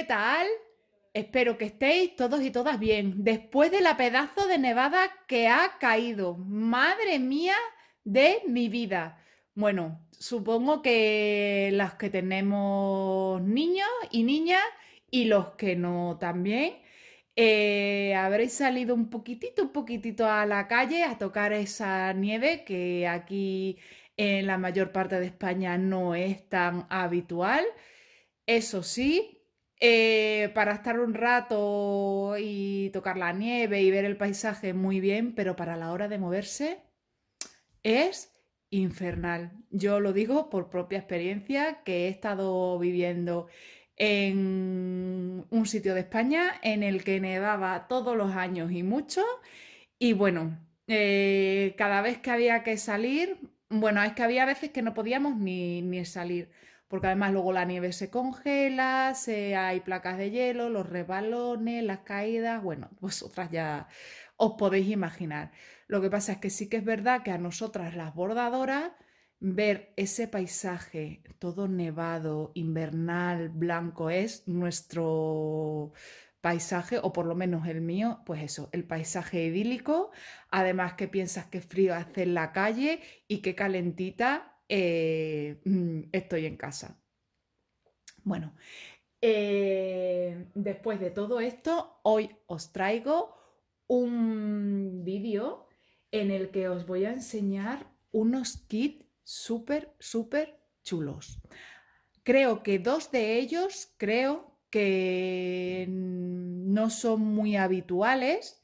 ¿Qué tal? Espero que estéis todos y todas bien. Después de la pedazo de nevada que ha caído. Madre mía de mi vida. Bueno, supongo que las que tenemos niños y niñas y los que no también, eh, habréis salido un poquitito, un poquitito a la calle a tocar esa nieve que aquí en la mayor parte de España no es tan habitual. Eso sí, eh, para estar un rato y tocar la nieve y ver el paisaje muy bien, pero para la hora de moverse es infernal. Yo lo digo por propia experiencia que he estado viviendo en un sitio de España en el que nevaba todos los años y mucho. Y bueno, eh, cada vez que había que salir, bueno, es que había veces que no podíamos ni, ni salir, porque además luego la nieve se congela, se, hay placas de hielo, los resbalones, las caídas, bueno, vosotras ya os podéis imaginar. Lo que pasa es que sí que es verdad que a nosotras las bordadoras ver ese paisaje todo nevado, invernal, blanco, es nuestro paisaje, o por lo menos el mío, pues eso, el paisaje idílico, además que piensas que frío hace en la calle y qué calentita eh, mm, estoy en casa. Bueno, eh, después de todo esto, hoy os traigo un vídeo en el que os voy a enseñar unos kits súper, súper chulos. Creo que dos de ellos, creo que no son muy habituales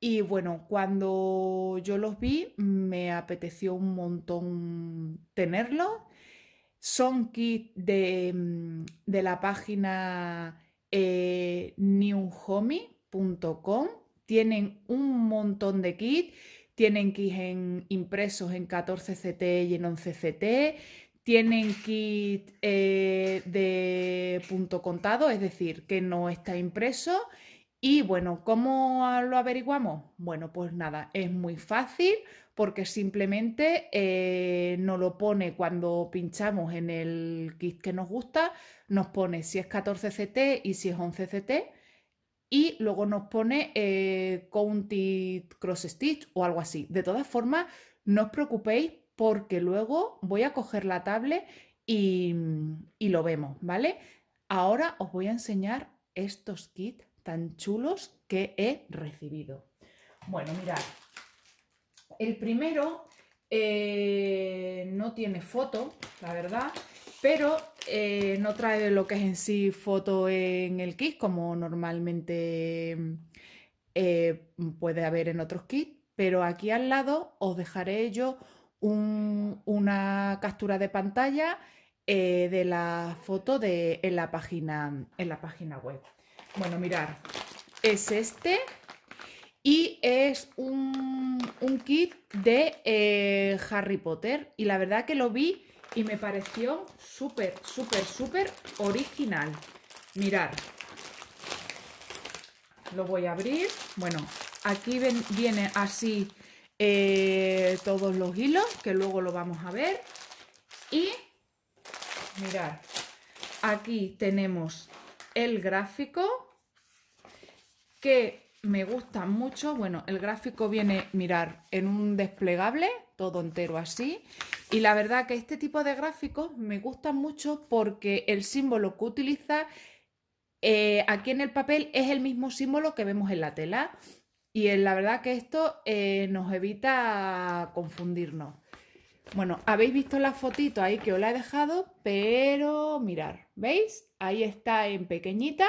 y bueno, cuando yo los vi me apeteció un montón tenerlos. Son kits de, la página eh, newhomey.com. Tienen un montón de kits tienen kits en, impresos en 14 CT y en 11 CT, tienen kit eh, de punto contado, es decir, que no está impreso. Y bueno, ¿cómo lo averiguamos? Bueno, pues nada, es muy fácil porque simplemente eh, nos lo pone cuando pinchamos en el kit que nos gusta, nos pone si es 14 CT y si es 11 CT y luego nos pone eh, Cross Stitch o algo así. De todas formas, no os preocupéis porque luego voy a coger la tablet y, y lo vemos, ¿vale? Ahora os voy a enseñar estos kits tan chulos que he recibido. Bueno, mirad, el primero eh, no tiene foto, la verdad, pero eh, no trae lo que es en sí foto en el kit, como normalmente eh, puede haber en otros kits, pero aquí al lado os dejaré yo una captura de pantalla de la foto de, en, la página, en la página web. Bueno, mirad, es este y es un, un kit de Harry Potter y la verdad que lo vi y me pareció súper, súper, súper original. Mirad, lo voy a abrir. Bueno, aquí ven, viene así eh, todos los hilos, que luego lo vamos a ver. Y mirad, aquí tenemos el gráfico que me gusta mucho. Bueno, el gráfico viene, mirar, en un desplegable, todo entero así. Y la verdad que este tipo de gráficos me gustan mucho porque el símbolo que utiliza eh, aquí en el papel es el mismo símbolo que vemos en la tela. Y la verdad que esto eh, nos evita confundirnos. Bueno, habéis visto la fotito ahí que os la he dejado, pero mirar, ¿veis? Ahí está en pequeñita.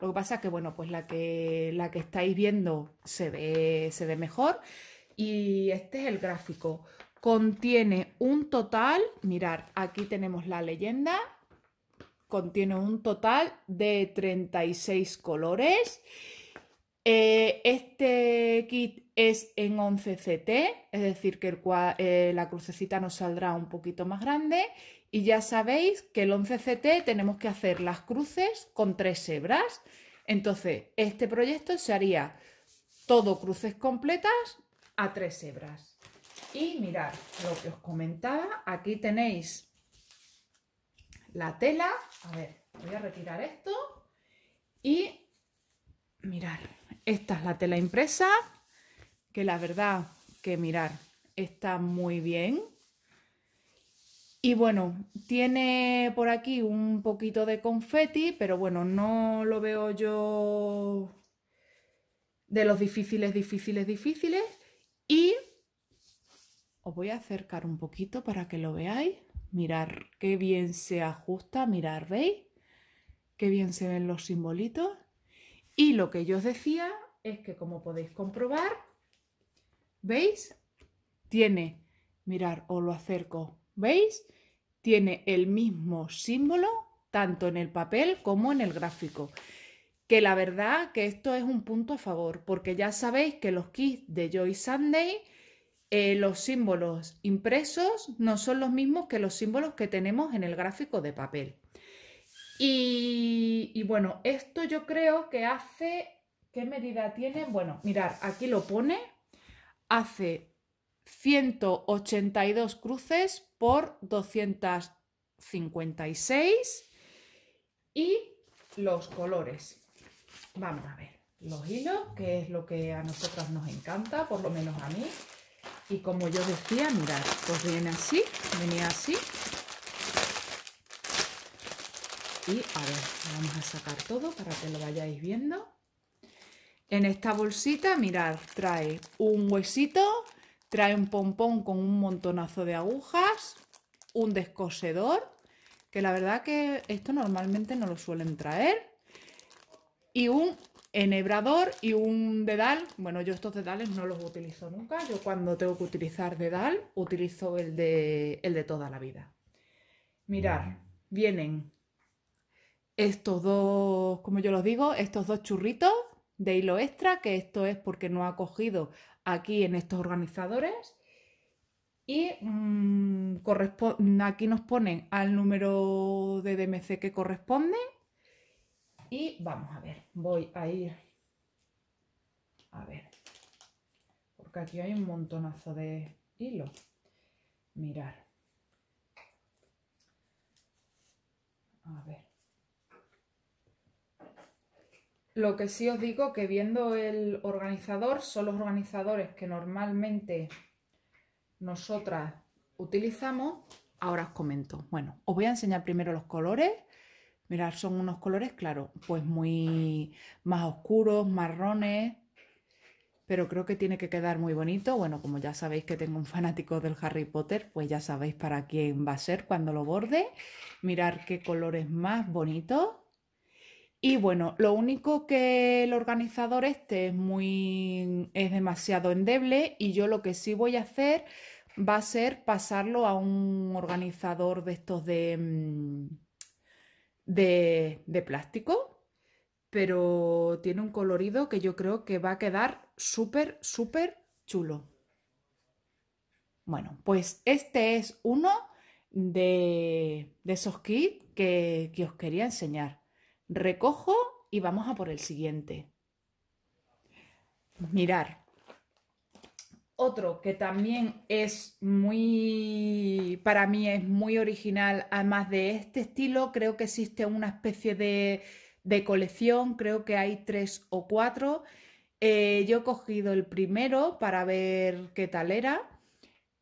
Lo que pasa es que, bueno, pues la que, la que estáis viendo se ve, se ve mejor. Y este es el gráfico contiene un total, mirar, aquí tenemos la leyenda, contiene un total de 36 colores. Eh, este kit es en 11 CT, es decir, que eh, la crucecita nos saldrá un poquito más grande. Y ya sabéis que el 11 CT tenemos que hacer las cruces con tres hebras. Entonces, este proyecto se haría todo cruces completas a tres hebras. Y mirad lo que os comentaba, aquí tenéis la tela, a ver, voy a retirar esto Y mirar, esta es la tela impresa, que la verdad que mirar, está muy bien. Y bueno, tiene por aquí un poquito de confeti, pero bueno, no lo veo yo de los difíciles, difíciles, difíciles. Y os voy a acercar un poquito para que lo veáis. Mirar qué bien se ajusta, mirar, ¿veis? Qué bien se ven los simbolitos. Y lo que yo os decía es que como podéis comprobar, ¿veis? Tiene, mirar, os lo acerco, ¿veis? Tiene el mismo símbolo tanto en el papel como en el gráfico. Que la verdad que esto es un punto a favor, porque ya sabéis que los kits de Joy Sunday, eh, los símbolos impresos no son los mismos que los símbolos que tenemos en el gráfico de papel. Y, y bueno, esto yo creo que hace, ¿qué medida tiene? Bueno, mirar, aquí lo pone, hace 182 cruces por 256 y los colores. Vamos a ver, los hilos, que es lo que a nosotras nos encanta, por lo menos a mí. Y como yo decía, mirad, pues viene así, venía así. Y a ver, vamos a sacar todo para que lo vayáis viendo. En esta bolsita, mirad, trae un huesito, Trae un pompón con un montonazo de agujas, un descosedor, que la verdad que esto normalmente no lo suelen traer, y un enhebrador y un dedal. Bueno, yo estos dedales no los utilizo nunca. Yo cuando tengo que utilizar dedal, utilizo el de, el de toda la vida. Mirar, vienen estos dos, como yo los digo, estos dos churritos de hilo extra, que esto es porque no ha cogido aquí en estos organizadores. Y mm, aquí nos ponen al número de DMC que corresponde. Y vamos a ver, voy a ir a ver, porque aquí hay un montonazo de hilo, mirar, a ver, Lo que sí os digo que viendo el organizador, son los organizadores que normalmente nosotras utilizamos. Ahora os comento. Bueno, os voy a enseñar primero los colores. Mirad, son unos colores, claro, pues muy más oscuros, marrones, pero creo que tiene que quedar muy bonito. Bueno, como ya sabéis que tengo un fanático del Harry Potter, pues ya sabéis para quién va a ser cuando lo borde. Mirad qué colores más bonitos. Y bueno, lo único que el organizador este es muy es demasiado endeble y yo lo que sí voy a hacer va a ser pasarlo a un organizador de estos de, mm, de, plástico, pero tiene un colorido que yo creo que va a quedar súper, súper chulo. Bueno, pues este es uno de, de esos kits que, que os quería enseñar. Recojo y vamos a por el siguiente. Mirar. Otro que también es muy, para mí es muy original, además de este estilo, creo que existe una especie de, colección, creo que hay tres o cuatro. Eh, yo he cogido el primero para ver qué tal era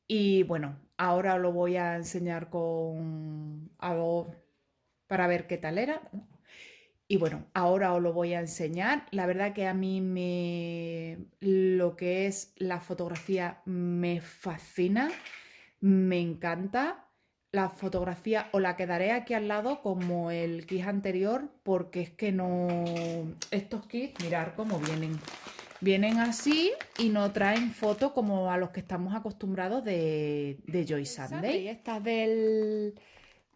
y bueno, ahora lo voy a enseñar con algo para ver qué tal era. Y bueno, ahora os lo voy a enseñar. La verdad que a mí me lo que es la fotografía me fascina, me encanta. La fotografía o la quedaré aquí al lado como el kit anterior porque es que no... Estos kits, mirar cómo vienen. Vienen así y no traen foto como a los que estamos acostumbrados de, de Joy Sunday. Esta del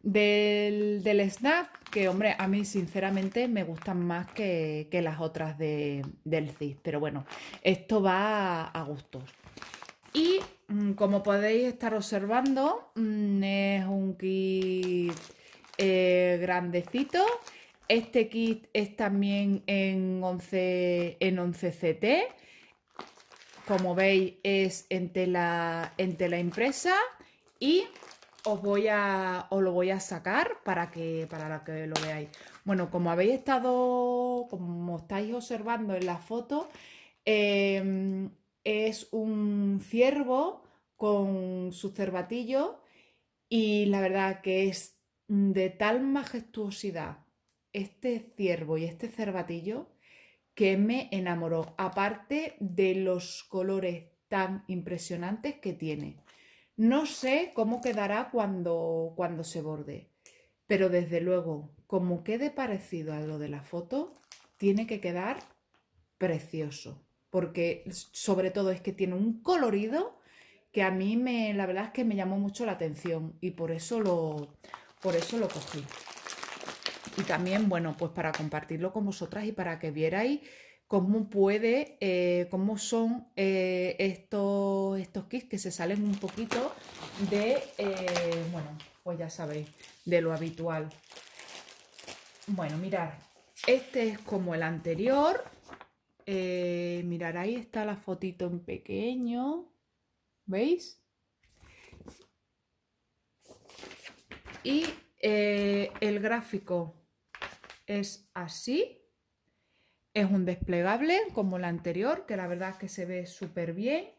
del, del, snap, que hombre, a mí sinceramente me gustan más que, las otras de, del CIS, pero bueno, esto va a, gustos. Y mm, como podéis estar observando, mm, es un kit eh, grandecito. Este kit es también en 11, en 11 CT. Como veis es en tela, en tela impresa y os voy a os lo voy a sacar para que para que lo veáis. Bueno, como habéis estado, como estáis observando en la foto, em, es un ciervo con su cervatillo y la verdad que es de tal majestuosidad este ciervo y este cervatillo que me enamoró, aparte de los colores tan impresionantes que tiene. No sé cómo quedará cuando, cuando se borde, pero desde luego, como quede parecido a lo de la foto, tiene que quedar precioso, porque sobre todo es que tiene un colorido que a mí me, la verdad es que me llamó mucho la atención y por eso lo, por eso lo cogí. Y también, bueno, pues para compartirlo con vosotras y para que vierais cómo puede, eh, cómo son eh, estos, estos kits que se salen un poquito de, eh, bueno, pues ya sabéis, de lo habitual. Bueno, mirad, este es como el anterior. mirad, ahí está la fotito en pequeño. ¿Veis? Y el gráfico es así. Es un desplegable como el anterior, que la verdad es que se ve súper bien.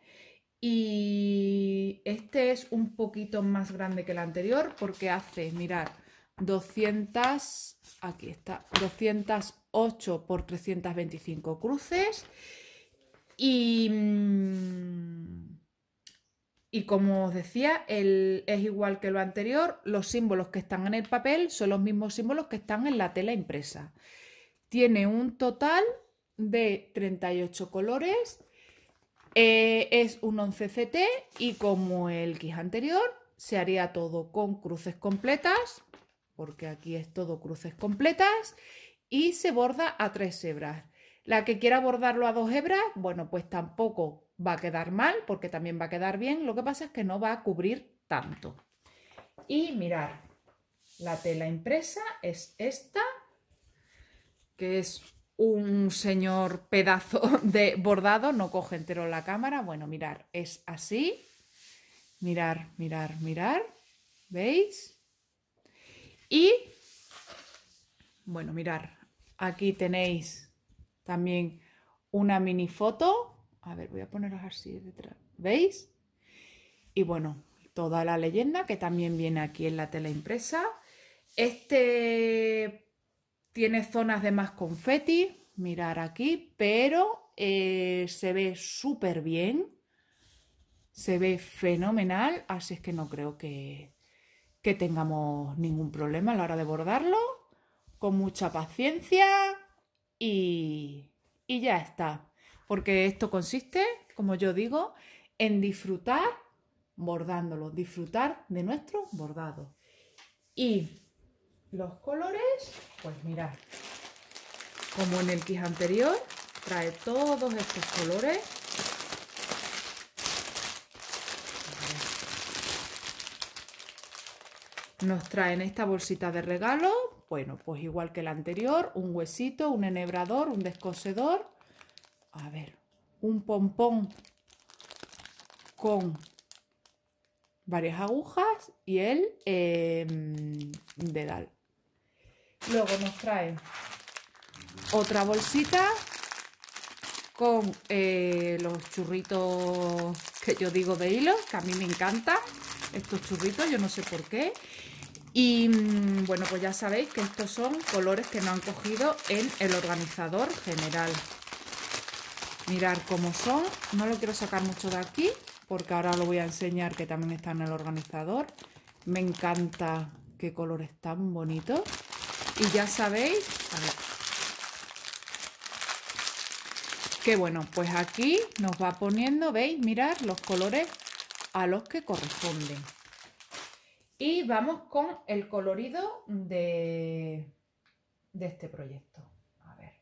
Y este es un poquito más grande que el anterior porque hace, mirar, 200, aquí está, 208 por 325 cruces. Y, mm, y como os decía, es igual que lo anterior, los símbolos que están en el papel son los mismos símbolos que están en la tela impresa. Tiene un total de 38 colores. Eh, es un 11 CT y como el kit anterior, se haría todo con cruces completas, porque aquí es todo cruces completas, y se borda a tres hebras. La que quiera bordarlo a dos hebras, bueno, pues tampoco va a quedar mal, porque también va a quedar bien. Lo que pasa es que no va a cubrir tanto. Y mirar, la tela impresa es esta que es un señor pedazo de bordado, no coge entero la cámara. Bueno, mirar, es así. Mirar, mirar, mirar. ¿Veis? Y, bueno, mirar, aquí tenéis también una mini foto. A ver, voy a poneros así detrás. ¿Veis? Y bueno, toda la leyenda que también viene aquí en la tela impresa. Este tiene zonas de más confeti, mirar aquí, pero eh, se ve súper bien. Se ve fenomenal, así es que no creo que, que tengamos ningún problema a la hora de bordarlo. Con mucha paciencia y, y ya está. Porque esto consiste, como yo digo, en disfrutar bordándolo, disfrutar de nuestro bordado. Y los colores, pues mirad, como en el kit anterior, trae todos estos colores. Nos traen esta bolsita de regalo, bueno, pues igual que el anterior, un huesito, un enhebrador, un descosedor, a ver, un pompón con varias agujas y el eh, dedal. Luego nos trae otra bolsita con eh, los churritos que yo digo de hilo, que a mí me encantan estos churritos, yo no sé por qué. Y mm, bueno, pues ya sabéis que estos son colores que no han cogido en el organizador general. Mirar cómo son, no lo quiero sacar mucho de aquí porque ahora lo voy a enseñar que también está en el organizador. Me encanta qué colores tan bonitos. Y ya sabéis, a ver, que bueno, pues aquí nos va poniendo, ¿veis? Mirar los colores a los que corresponden. Y vamos con el colorido de, de este proyecto. A ver.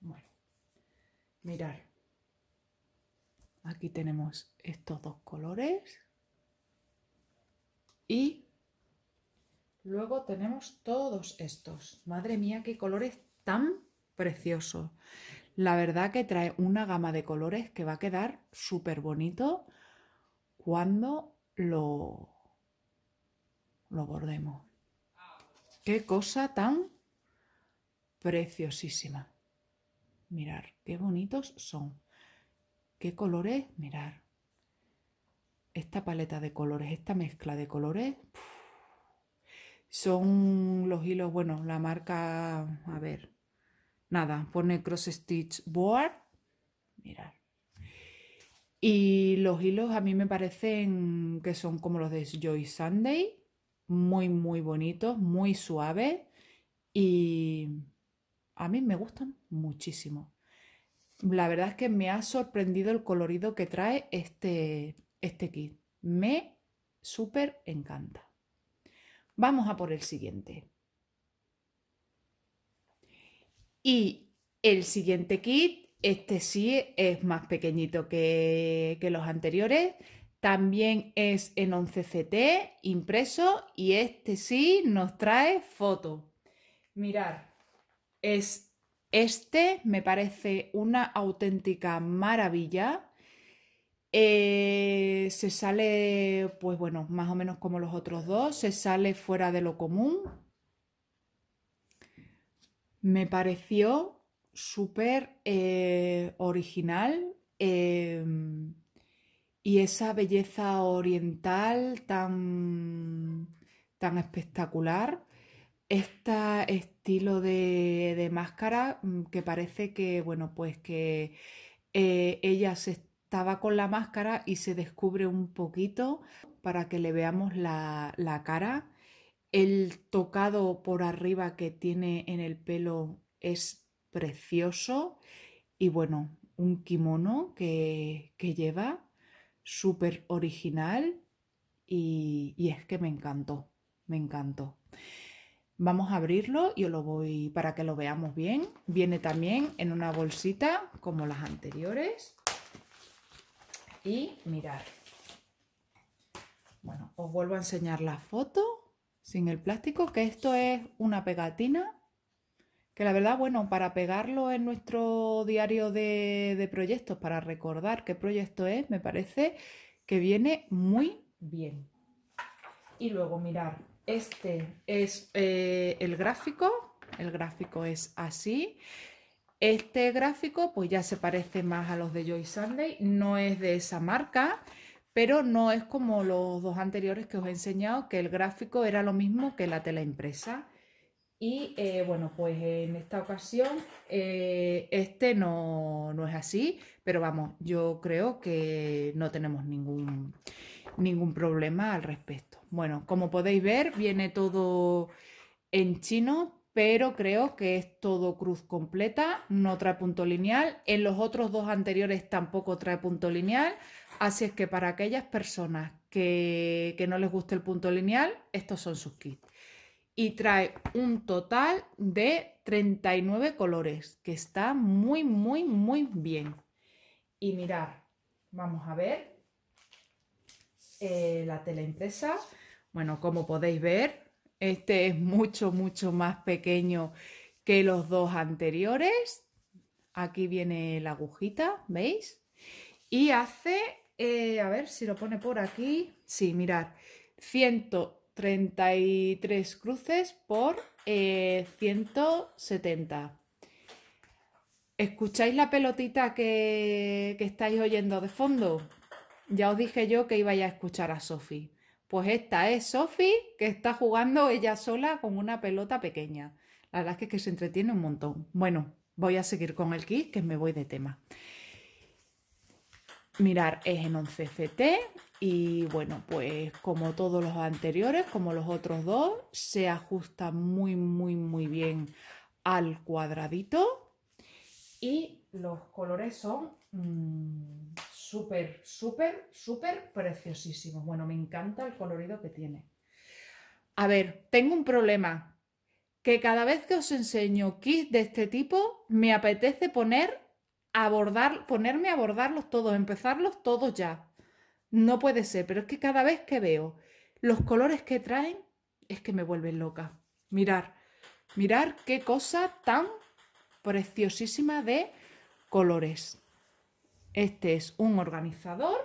Bueno, mirar. Aquí tenemos estos dos colores. Y luego tenemos todos estos. Madre mía, qué colores tan preciosos. La verdad que trae una gama de colores que va a quedar súper bonito cuando lo, lo bordemos. Qué cosa tan preciosísima. Mirar, qué bonitos son. Qué colores, mirar. Esta paleta de colores, esta mezcla de colores, son los hilos, bueno, la marca, a ver, nada, pone Cross Stitch Board, mirar. Y los hilos a mí me parecen que son como los de Joy Sunday, muy, muy bonitos, muy suaves y a mí me gustan muchísimo. La verdad es que me ha sorprendido el colorido que trae este, este kit. Me súper encanta. Vamos a por el siguiente. Y el siguiente kit, este sí es más pequeñito que, que los anteriores. También es en 11CT impreso y este sí nos trae foto. Mirar, es este, me parece una auténtica maravilla. Eh, se sale, pues bueno, más o menos como los otros dos, se sale fuera de lo común. Me pareció súper eh, original. Em, y esa belleza oriental tan, tan espectacular, este estilo de, máscara mm, que parece que, bueno, pues que eh, ella se estaba con la máscara y se descubre un poquito para que le veamos la, la cara. El tocado por arriba que tiene en el pelo es precioso y bueno, un kimono que, que lleva súper original y, es que me encantó, me encantó. Vamos a abrirlo y os lo voy para que lo veamos bien. Viene también en una bolsita como las anteriores. Y mirar. Bueno, os vuelvo a enseñar la foto sin el plástico, que esto es una pegatina que la verdad, bueno, para pegarlo en nuestro diario de, proyectos, para recordar qué proyecto es, me parece que viene muy bien. Y luego, mirar, este es eh, el gráfico, el gráfico es así. Este gráfico pues ya se parece más a los de Joy Sunday, no es de esa marca, pero no es como los dos anteriores que os he enseñado, que el gráfico era lo mismo que la tela impresa. Y eh, bueno, pues en esta ocasión eh, este no, es así, pero vamos, yo creo que no tenemos ningún, ningún problema al respecto. Bueno, como podéis ver, viene todo en chino, pero creo que es todo cruz completa, no trae punto lineal. En los otros dos anteriores tampoco trae punto lineal, así es que para aquellas personas que, que no les guste el punto lineal, estos son sus kits y trae un total de 39 colores, que está muy, muy, muy bien. Y mirar, vamos a ver eh, la tela impresa. Bueno, como podéis ver, este es mucho, mucho más pequeño que los dos anteriores. Aquí viene la agujita, ¿veis? Y hace, eh, a ver si lo pone por aquí. Sí, mirad, 100 33 cruces por 170. Eh, ¿Escucháis la pelotita que, estáis oyendo de fondo? Ya os dije yo que iba a escuchar a Sofi. Pues esta es Sofi que está jugando ella sola con una pelota pequeña. La verdad es que, se entretiene un montón. Bueno, voy a seguir con el kit que me voy de tema. Mirar, es en 11 FT y bueno, pues como todos los anteriores, como los otros dos, se ajusta muy, muy, muy bien al cuadradito. Y los colores son mm, súper, súper, súper preciosísimos. Bueno, me encanta el colorido que tiene. A ver, tengo un problema. Que cada vez que os enseño kits de este tipo, me apetece poner abordar, ponerme a abordarlos todos, empezarlos todos ya. No puede ser, pero es que cada vez que veo los colores que traen, es que me vuelven loca. Mirar, mirar qué cosa tan preciosísima de colores. Este es un organizador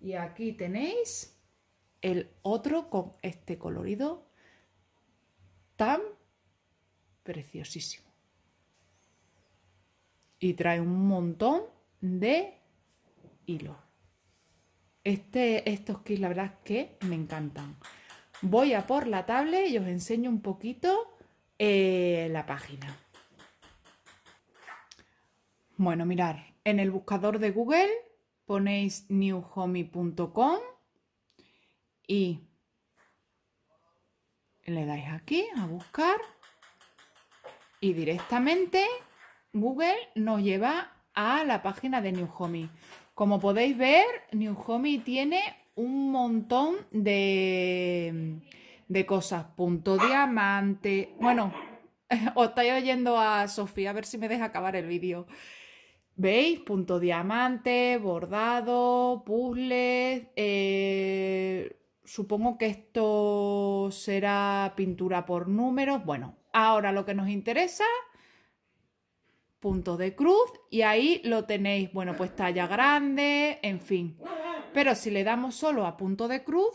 y aquí tenéis el otro con este colorido tan preciosísimo. Y trae un montón de hilo. Este, estos kits la verdad es que me encantan. Voy a por la tablet y os enseño un poquito eh, la página. Bueno, mirar, en el buscador de Google ponéis newhomey.com y le dais aquí a buscar y directamente Google nos lleva a la página de New Como podéis ver, New tiene un montón de, de cosas. Punto diamante. Bueno, os estáis oyendo a Sofía, a ver si me deja acabar el vídeo. ¿Veis? Punto diamante, bordado, puzzles. Eh, supongo que esto será pintura por números. Bueno, ahora lo que nos interesa, punto de cruz. Y ahí lo tenéis, bueno, pues talla grande, en fin. Pero si le damos solo a punto de cruz,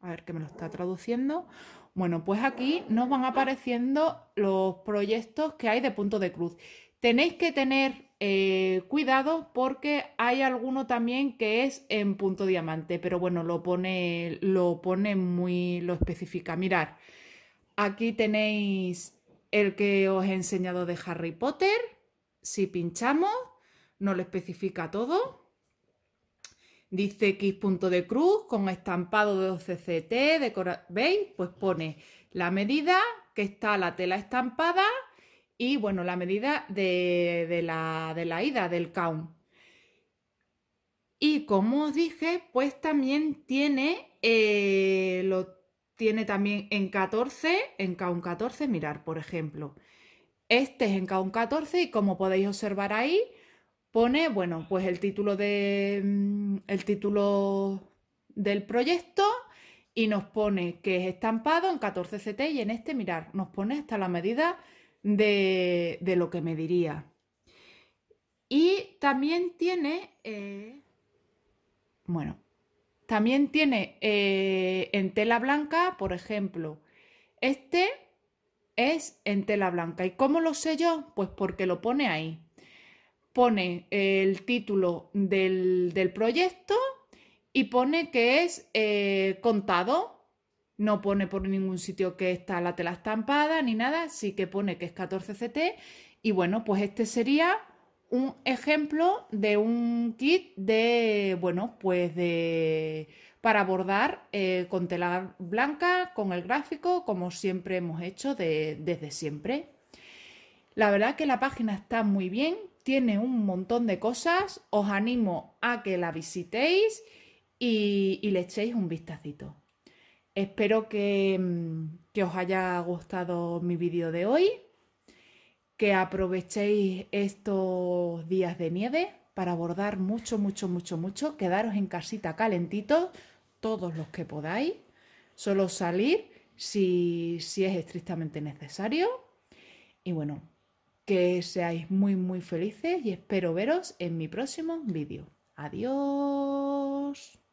a ver que me lo está traduciendo. Bueno, pues aquí nos van apareciendo los proyectos que hay de punto de cruz. Tenéis que tener eh, cuidado porque hay alguno también que es en punto diamante, pero bueno, lo pone, lo pone muy, lo especifica. Mirad, aquí tenéis el que os he enseñado de Harry Potter. Si pinchamos, nos lo especifica todo. Dice X punto de cruz con estampado de OCCT, ¿veis? Pues pone la medida que está la tela estampada y bueno, la medida de, la, de la, ida del count. Y como os dije, pues también tiene, eh, lo tiene también en 14, en count 14, mirar, por ejemplo. Este es en count 14 y como podéis observar ahí, pone, bueno, pues el título, de, mm, el título del proyecto y nos pone que es estampado en 14 CT y en este, mirar, nos pone hasta la medida de, lo que me diría. Y también tiene, eh, bueno, también tiene eh, en tela blanca, por ejemplo, este es en tela blanca. ¿Y cómo lo sé yo? Pues porque lo pone ahí. Pone el título del, proyecto y pone que es eh, contado no pone por ningún sitio que está la tela estampada ni nada, sí que pone que es 14CT. Y bueno, pues este sería un ejemplo de un kit de, bueno, pues de para bordar eh, con tela blanca, con el gráfico, como siempre hemos hecho desde siempre. La verdad que la página está muy bien, tiene un montón de cosas, os animo a que la visitéis y, y le echéis un vistacito. Espero mm, que, os haya gustado mi vídeo de hoy, que aprovechéis estos días de nieve para abordar mucho, mucho, mucho, mucho, quedaros en casita calentitos, todos los que podáis, solo salir si, si es estrictamente necesario. Y bueno, que seáis muy, muy felices y espero veros en mi próximo vídeo. Adiós.